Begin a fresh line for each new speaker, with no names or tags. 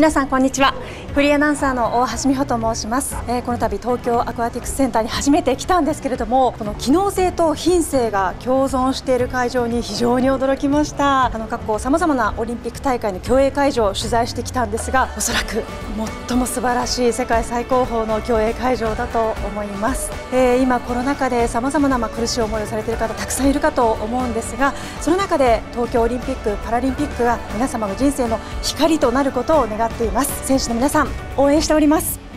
皆さんこんにちは。フリーアナウンサーの大橋美穂と申します、えー、この度東京アクアティクスセンターに初めて来たんですけれどもこの機能性と品性が共存している会場に非常に驚きました。あの過去さまざまなオリンピック大会の競泳会場を取材してきたんですがおそらく最も素晴らしい世界最高峰の競泳会場だと思います、えー、今コロナ禍でさまざまな苦しい思いをされている方たくさんいるかと思うんですがその中で東京オリンピック・パラリンピックが皆様の人生の光となることを願っています。選手の皆さん応援しております。